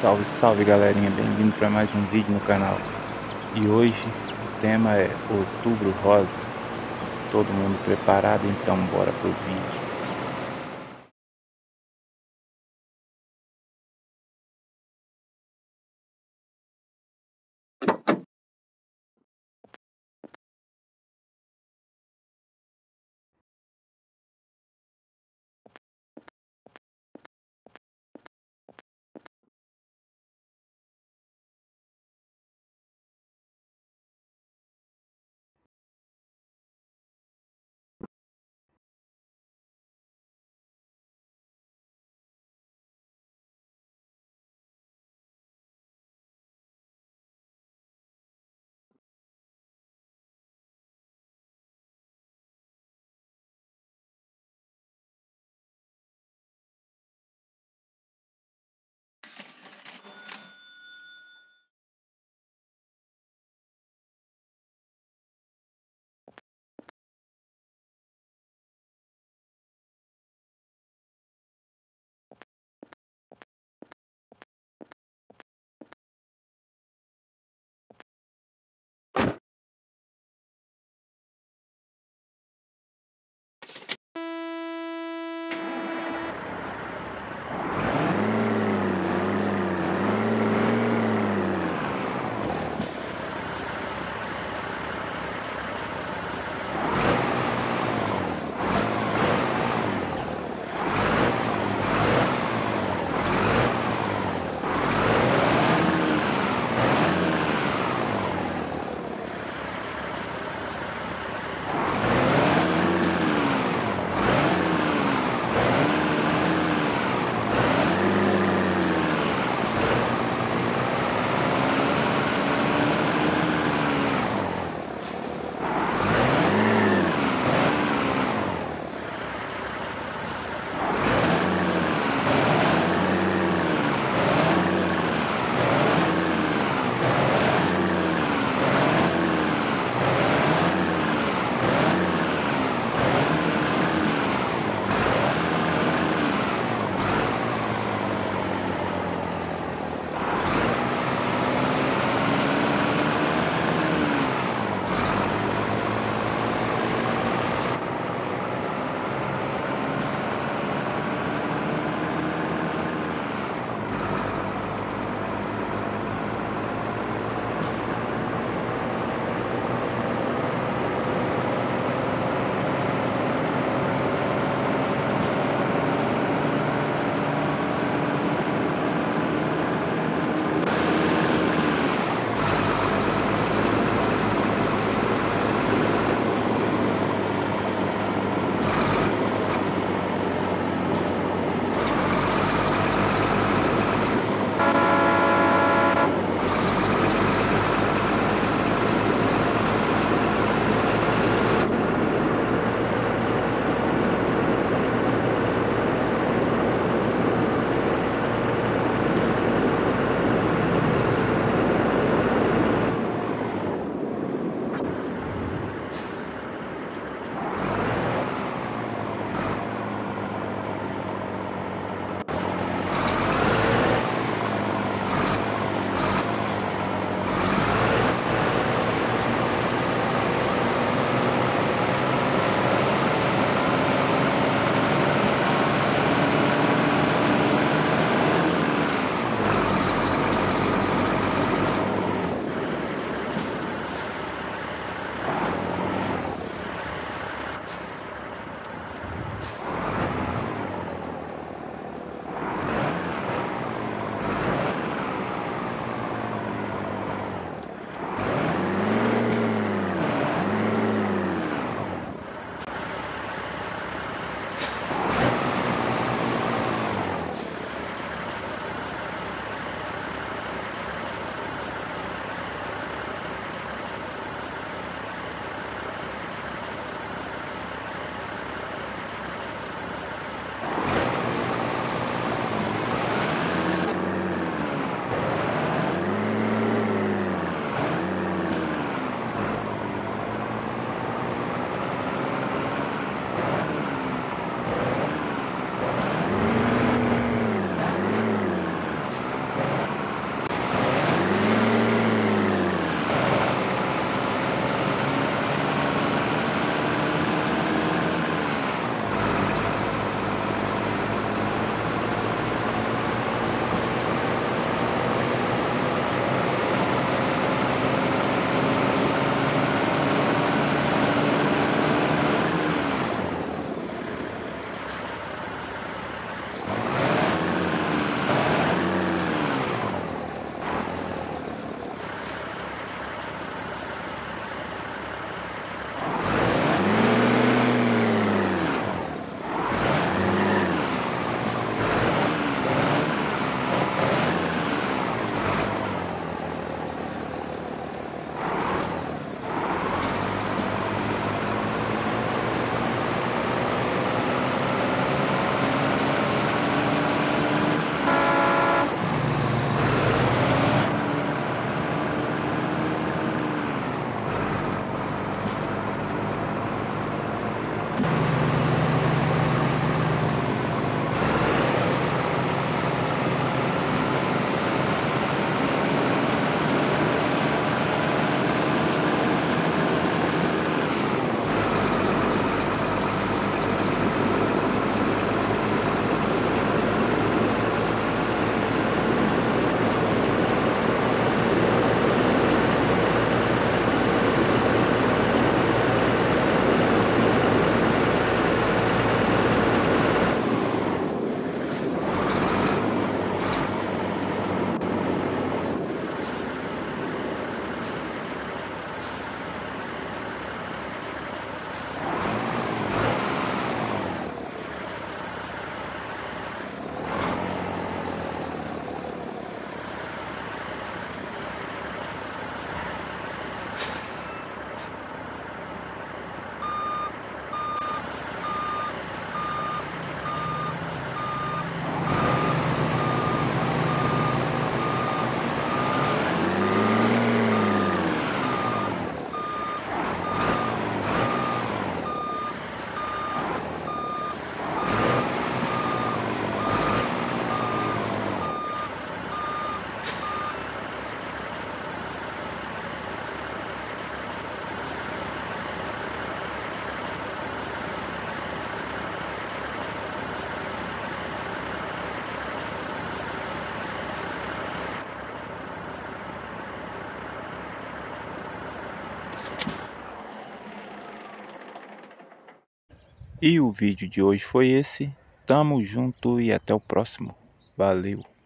Salve, salve galerinha, bem-vindo para mais um vídeo no canal. E hoje o tema é Outubro Rosa. Todo mundo preparado? Então bora pro vídeo. E o vídeo de hoje foi esse. Tamo junto e até o próximo. Valeu!